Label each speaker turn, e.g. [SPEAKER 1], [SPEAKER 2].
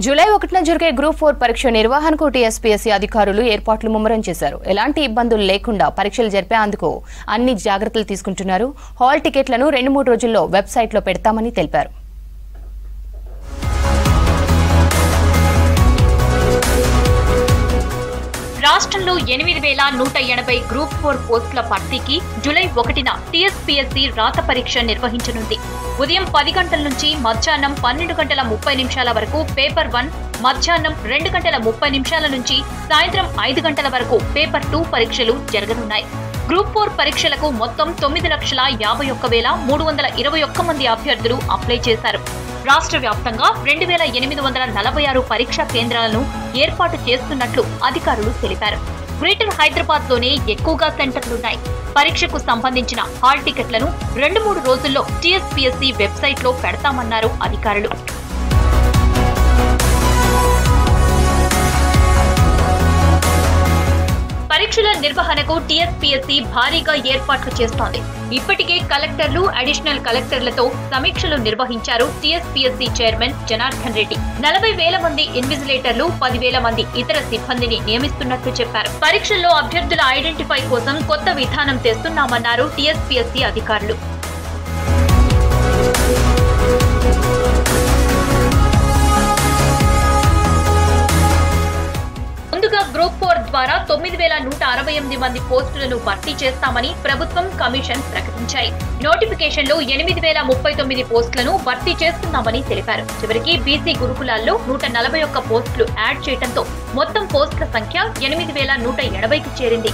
[SPEAKER 1] July ఒకటిన జరిగే group four పరీక్ష నిర్వహణకు టీఎస్పీఎస్సీ అధికారులు ఏర్పాట్లు ముమ్మరం చేశారు. ఎలాంటి ఇబ్బందులు లేకుండా పరీక్షలు జరిపేందుకు అన్ని జాగ్రత్తలు తీసుకుంటున్నారు. హాల్ టికెట్లను రెండు మూడు రోజుల్లో వెబ్సైట్లో పెడతామని తెలిపారు.
[SPEAKER 2] రాష్ట్రంలో ఎనిమిది వేల నూట ఎనభై గ్రూప్ ఫోర్ పోస్టుల భర్తీకి జూలై ఒకటిన టీఎస్పీఎస్సీ రాత పరీక్ష నిర్వహించనుంది. ఉదయం పది గంటల నుంచి మధ్యాహ్నం పన్నెండు గంటల ముప్పై నిమిషాల వరకు పేపర్ వన్ మధ్యాహ్నం రెండు గంటల ముప్పై నిమిషాల నుంచి సాయంత్రం ఐదు గంటల వరకు పేపర్ టూ పరీక్షలు జరగనున్నాయి. గ్రూప్ ఫోర్ పరీక్షలకు మొత్తం తొమ్మిది లక్షల యాభై ఒక్క వేల మూడు వందల ఇరవై ఒక్క మంది అభ్యర్థులు అప్లై చేశారు. రాష్ట్ర వ్యాప్తంగా రెండు వేల ఎనిమిది వందల నలభై ఆరు పరీక్షా కేంద్రాలను ఏర్పాటు చేస్తున్నట్లు అధికారులు తెలిపారు. గ్రేటర్ హైదరాబాద్లోనే ఎక్కువగా సెంటర్లున్నాయి పరీక్షకు సంబంధించిన హాల్ టికెట్లను రెండు మూడు రోజుల్లో టీఎస్పీఎస్సీ వెబ్సైట్లో పెడతామన్నారు అధికారులు. పరీక్షల నిర్వహణకు టీఎస్పీఎస్సీ భారీగా ఏర్పాట్లు చేస్తోంది. ఇప్పటికే కలెక్టర్లు అడిషనల్ కలెక్టర్లతో సమీక్షలు నిర్వహించారు టీఎస్పీఎస్సీ చైర్మన్ జనార్దన్ రెడ్డి. నలభై వేల మంది ఇన్విజిలేటర్లు పదివేల మంది ఇతర సిబ్బందిని నియమిస్తున్నట్లు చెప్పారు. పరీక్షల్లో అభ్యర్థుల ఐడెంటిఫై కోసం కొత్త విధానం తెస్తున్నామన్నారు టీఎస్పీఎస్సీ అధికారులు. ద్వారా తొమ్మిది వేల నూట అరవై ఎనిమిది మంది పోస్టులను భర్తీ చేస్తామని ప్రభుత్వం కమిషన్ ప్రకటించాయి. నోటిఫికేషన్లో ఎనిమిది వేల ముప్పై తొమ్మిది పోస్టులను భర్తీ చేస్తున్నామని తెలిపారు. చివరికి బీసీ గురుకులాల్లో నూట నలభై ఒక్క పోస్టులు యాడ్ చేయడంతో మొత్తం పోస్టుల సంఖ్య ఎనిమిది వేల నూట ఎనభైకి చేరింది.